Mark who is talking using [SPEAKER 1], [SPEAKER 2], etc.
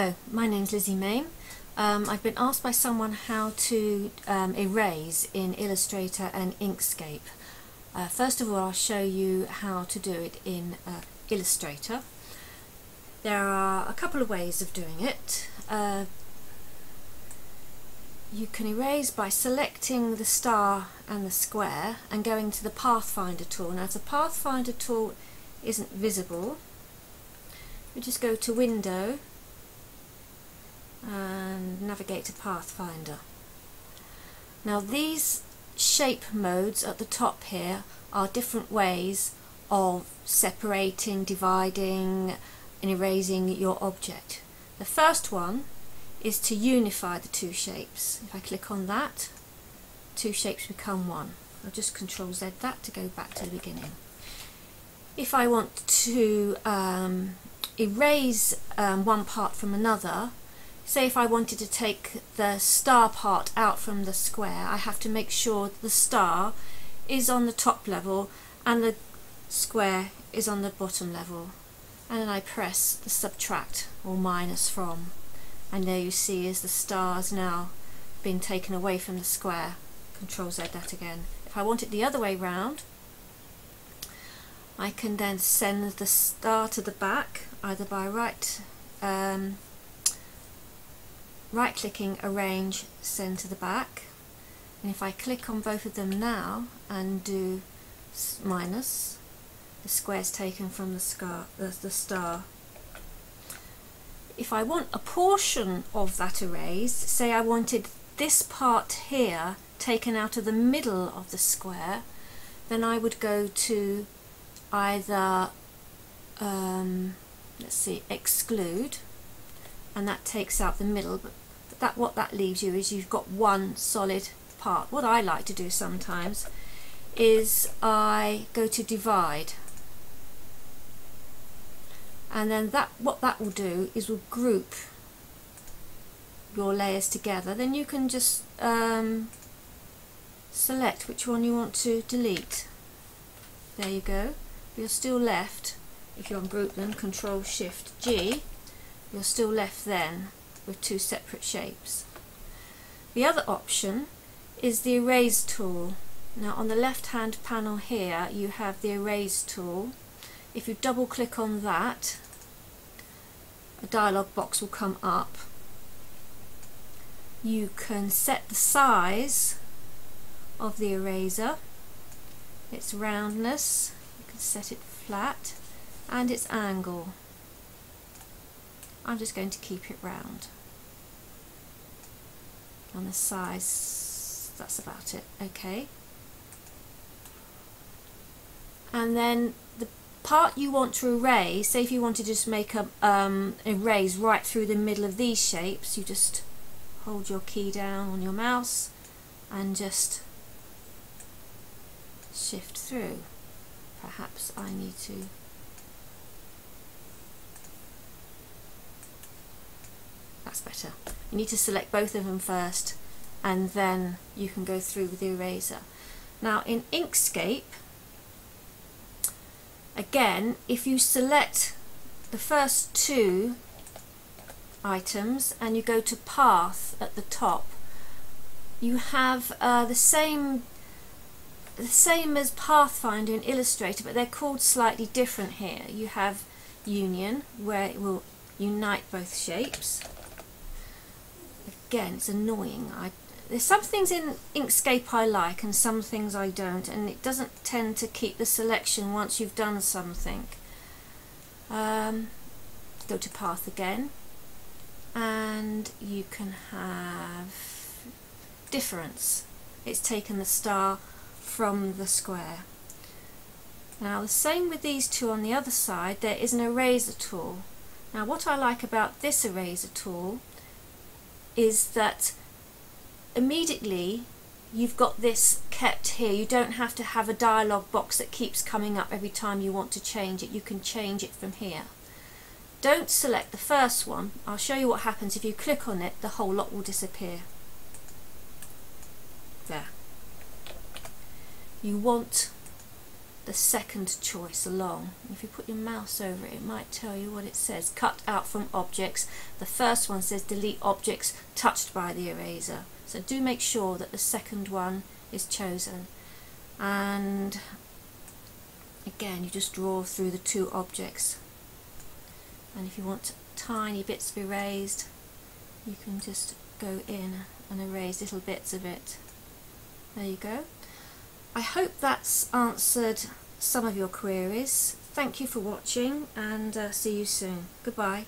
[SPEAKER 1] Hello, my name's Lizzie Mayne. Um, I've been asked by someone how to um, erase in Illustrator and Inkscape. Uh, first of all, I'll show you how to do it in uh, Illustrator. There are a couple of ways of doing it. Uh, you can erase by selecting the star and the square and going to the Pathfinder tool. Now, the Pathfinder tool isn't visible, we just go to Window navigate to Pathfinder. Now these shape modes at the top here are different ways of separating, dividing and erasing your object. The first one is to unify the two shapes. If I click on that, two shapes become one. I'll just Control Z that to go back to the beginning. If I want to um, erase um, one part from another, say if I wanted to take the star part out from the square, I have to make sure the star is on the top level and the square is on the bottom level. And then I press the subtract or minus from. And there you see is the stars now being taken away from the square. Control Z that again. If I want it the other way round, I can then send the star to the back either by right um, right clicking arrange send to the back. And if I click on both of them now and do minus the square is taken from the, scar, the, the star. If I want a portion of that erased say I wanted this part here taken out of the middle of the square then I would go to either um, let's see exclude and that takes out the middle but that what that leaves you is you've got one solid part. What I like to do sometimes is I go to divide. And then that what that will do is will group your layers together. Then you can just um, select which one you want to delete. There you go. You're still left if you ungroup them control shift G you're still left then with two separate shapes. The other option is the erase tool. Now on the left hand panel here you have the erase tool. If you double click on that a dialog box will come up. You can set the size of the eraser, its roundness, you can set it flat and its angle. I'm just going to keep it round. On the size, that's about it, okay. And then the part you want to erase, say if you want to just make a um, erase right through the middle of these shapes, you just hold your key down on your mouse and just shift through. Perhaps I need to that's better. You need to select both of them first and then you can go through with the eraser. Now in Inkscape, again, if you select the first two items and you go to Path at the top, you have uh, the same the same as Pathfinder in Illustrator, but they're called slightly different here. You have Union, where it will unite both shapes again, it's annoying. I, there's some things in Inkscape I like and some things I don't, and it doesn't tend to keep the selection once you've done something. Um, go to Path again, and you can have difference. It's taken the star from the square. Now the same with these two on the other side, there is an eraser tool. Now what I like about this eraser tool is that immediately you've got this kept here. You don't have to have a dialog box that keeps coming up every time you want to change it. You can change it from here. Don't select the first one. I'll show you what happens if you click on it. The whole lot will disappear. There. You want the second choice along. If you put your mouse over it, it might tell you what it says. Cut out from objects. The first one says delete objects touched by the eraser. So do make sure that the second one is chosen. And again, you just draw through the two objects. And if you want tiny bits to be erased, you can just go in and erase little bits of it. There you go. I hope that's answered some of your queries. Thank you for watching and uh, see you soon. Goodbye.